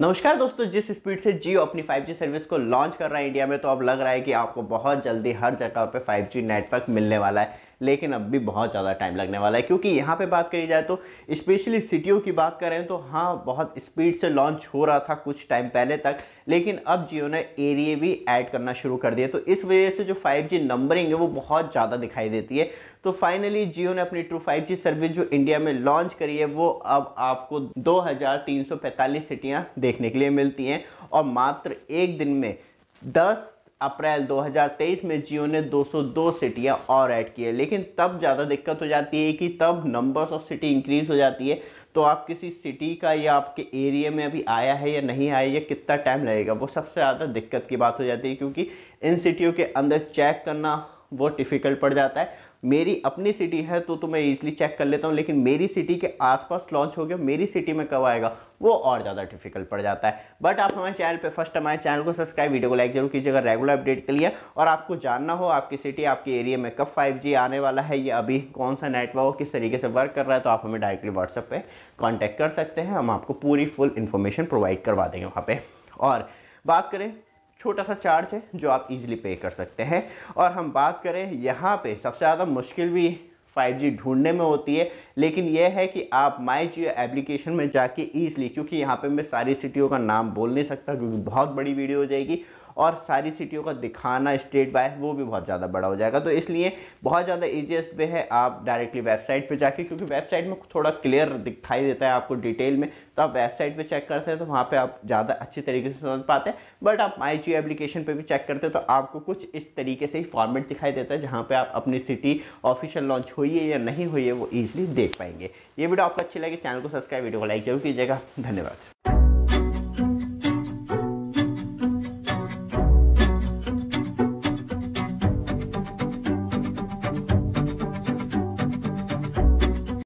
नमस्कार दोस्तों, जिस स्पीड से जियो अपनी 5G सर्विस को लॉन्च कर रहा है इंडिया में तो अब लग रहा है कि आपको बहुत जल्दी हर जगह पे 5G नेटवर्क मिलने वाला है। लेकिन अब भी बहुत ज़्यादा टाइम लगने वाला है, क्योंकि यहाँ पे बात करी जाए तो स्पेशली सिटियों की बात करें तो हाँ बहुत स्पीड से लॉन्च हो रहा था कुछ टाइम पहले तक। लेकिन अब जियो ने एरिए भी ऐड करना शुरू कर दिया तो इस वजह से जो 5G नंबरिंग है, वो बहुत ज़्यादा दिखाई देती है। तो फाइनली जियो ने अपनी ट्रू 5G सर्विस जो इंडिया में लॉन्च करी है, वो अब आपको दो सिटियाँ देखने के लिए मिलती हैं। और मात्र एक दिन में दस अप्रैल 2023 में जियो ने 202 सिटियाँ और ऐड की है। लेकिन तब ज़्यादा दिक्कत हो जाती है कि तब नंबर्स ऑफ़ सिटी इंक्रीज़ हो जाती है। तो आप किसी सिटी का या आपके एरिया में अभी आया है या नहीं आया, या कितना टाइम लगेगा, वो सबसे ज़्यादा दिक्कत की बात हो जाती है। क्योंकि इन सिटियों के अंदर चेक करना वो डिफ़िकल्ट पड़ जाता है। मेरी अपनी सिटी है तो तो मैं ईजिली चेक कर लेता हूँ, लेकिन मेरी सिटी के आसपास लॉन्च हो गया, मेरी सिटी में कब आएगा, वो और ज़्यादा डिफ़िकल्ट पड़ जाता है। बट आप हमारे चैनल पे फ़र्स्ट हमारे चैनल को सब्सक्राइब वीडियो को लाइक ज़रूर कीजिएगा रेगुलर अपडेट के लिए। और आपको जानना हो, आपकी सिटी आपके एरिया में कब फाइव आने वाला है, या अभी कौन सा नेटवर्क किस तरीके से वर्क कर रहा है तो आप हमें डायरेक्टली व्हाट्सएप पर कॉन्टैक्ट कर सकते हैं। हम आपको पूरी फुल इन्फॉर्मेशन प्रोवाइड करवा देंगे वहाँ पर और बात करें छोटा सा चार्ज है, जो आप इजीली पे कर सकते हैं। और हम बात करें यहाँ पे, सबसे ज़्यादा मुश्किल भी 5G ढूँढने में होती है। लेकिन यह है कि आप माई जियो एप्लीकेशन में जाके ईजिली क्योंकि यहाँ पे मैं सारी सिटियों का नाम बोल नहीं सकता, क्योंकि बहुत बड़ी वीडियो हो जाएगी और सारी सिटियों का दिखाना स्टेट बाय वो भी बहुत ज़्यादा बड़ा हो जाएगा। तो इसलिए बहुत ज़्यादा ईजिएस्ट वे है आप डायरेक्टली वेबसाइट पे जाके, क्योंकि वेबसाइट में थोड़ा क्लियर दिखाई देता है आपको डिटेल में तो आप वेबसाइट पे चेक करते हैं तो वहाँ पे आप ज़्यादा अच्छी तरीके से समझ पाते हैं। बट आप माई जी एप्लीकेशन पर भी चेक करते हैं तो आपको कुछ इस तरीके से ही फॉर्मेट दिखाई देता है, जहाँ पर आप अपनी सिटी ऑफिशियल लॉन्च हुई है या नहीं हुई है वो ईजिली देख पाएँगे। ये वीडियो आपको अच्छी लगे, चैनल को सब्सक्राइब वीडियो को लाइक ज़रूर कीजिएगा। धन्यवाद।